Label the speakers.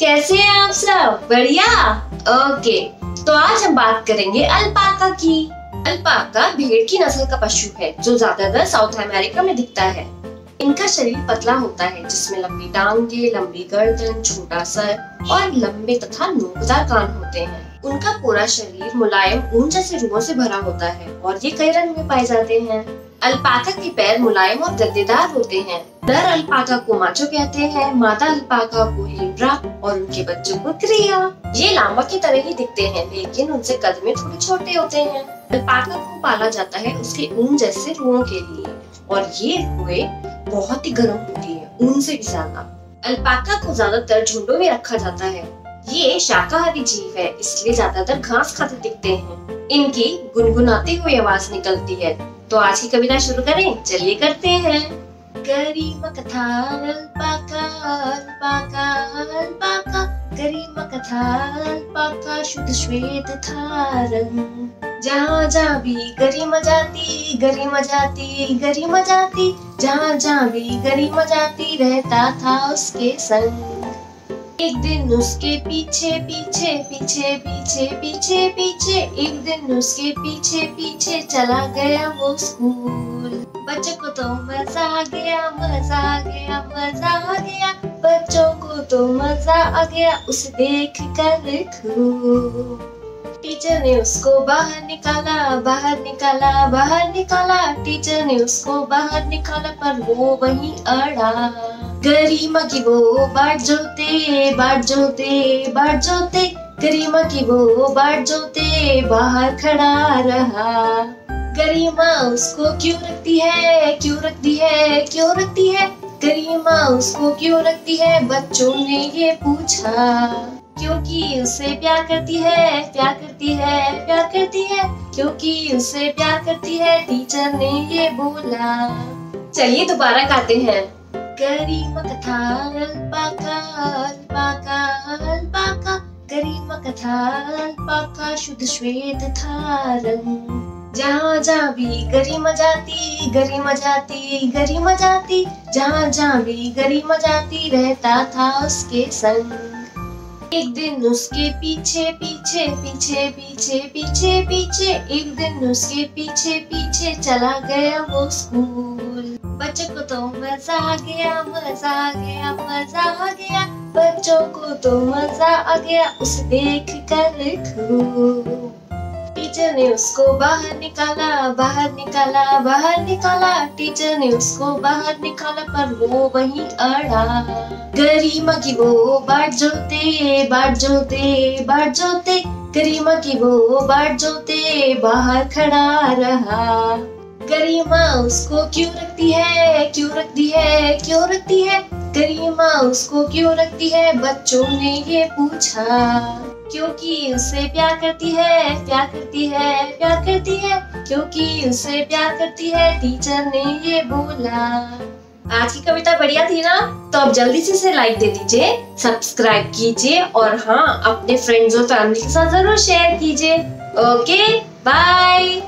Speaker 1: कैसे हैं आप सब? बढ़िया? ओके तो आज हम बात करेंगे अल्पाका की। अल्पाका भेड़ की नस्ल का पशु है, जो ज़्यादातर साउथ अमेरिका में दिखता है। इनका शरीर पतला होता है, जिसमें लंबी टांगे, लंबी गर्दन, छोटा सर और लंबे तथा नोकदार कान होते हैं। उनका पूरा शरीर मुलायम ऊन जैसे रुओं से भरा होता है और ये कई रंग में पाए जाते हैं। अल्पाका के पैर मुलायम और गद्देदार होते हैं। नर अल्पाका को माचो कहते हैं मादा अल्पाका को हिंड्रा और उनके बच्चों को क्रिया। ये लामा की तरह ही दिखते हैं, लेकिन उनसे कद में थोड़े छोटे होते हैं। अल्पाका को पाला जाता है उसके ऊन जैसे रुओं के लिए, और ये रुए बहुत ही गर्म होती है, ऊन से भी ज़्यादा। अल्पाका को ज़्यादातर झुंडों में रखा जाता है। ये शाकाहारी जीव है, इसलिए ज़्यादातर घास खाते दिखते हैं। इनकी गुनगुनाती हुई आवाज़ निकलती है। तो आज की कविता शुरू करें, चलिए करते हैं। गरीम कथा अल्पाका अल्पाका अल्पाका गरीम कथा अल्पाका शुद्ध श्वेत था जहाँ जहाँ भी गरिमा जाती गरिमा जाती गरिमा जाती जहाँ जहाँ भी गरिमा जाती रहता था उसके संग। एक दिन उसके पीछे पीछे पीछे पीछे पीछे पीछे, एक दिन उसके पीछे पीछे चला गया वो स्कूल। बच्चों को तो मज़ा आ गया, मज़ा आ गया, मज़ा आ गया। बच्चों को तो मज़ा आ गया उसे देख कर टीचर ने उसको बाहर निकाला बाहर निकाला बाहर निकाला। टीचर ने उसको बाहर निकाला, पर वो वहीं अड़ा। गरिमा की वो बाट जोते बाट जोते बाट जोते। गरिमा की वो बाट जोते, बाहर खड़ा रहा। गरिमा उसको क्यों रखती है? क्यों रखती है? क्यों रखती है? गरिमा उसको क्यों रखती है? बच्चों ने ये पूछा। क्योंकि उसे प्यार करती है प्यार करती है प्यार करती है। क्योंकि उसे प्यार करती है टीचर ने ये बोला। चलिए दोबारा गाते हैं। करीमा kata alpaka, alpaka, alpaka गरिमा कथा अल्पाका शुद्ध श्वेत था रंग जहाँ जहाँ भी गरी मजाती गरी मजाती गरी मजाती, जहाँ जहाँ भी गरी मजाती रहता था उसके संग। एक दिन उसके पीछे पीछे पीछे पीछे पीछे पीछे, एक दिन उसके पीछे पीछे चला गया वो स्कूल। बच्चों को तो मज़ा आ गया, मज़ा आ गया, मज़ा आ गया। बच्चों को तो मज़ा आ गया उसे देख कर टीचर ने उसको बाहर निकाला बाहर निकाला बाहर निकाला। टीचर ने उसको बाहर निकाला, पर वो वहीं अड़ा। गरिमा की वो बाट जोते बाट जोते बाट जोते। गरिमा की वो बाट जोते, बाहर खड़ा रहा। गरिमा उसको क्यों रखती है, क्यों रखती है, क्यों रखती है? गरिमा उसको क्यों रखती है? बच्चों ने ये पूछा। क्योंकि उसे प्यार करती है, प्यार करती है, प्यार करती है। क्योंकि उसे प्यार करती है, टीचर ने ये बोला। आज की कविता बढ़िया थी ना? तो अब जल्दी से इसे लाइक दे दीजिए, सब्सक्राइब कीजिए और हाँ अपने फ्रेंड्स और फैमिली के साथ ज़रूर शेयर कीजिए। Okay bye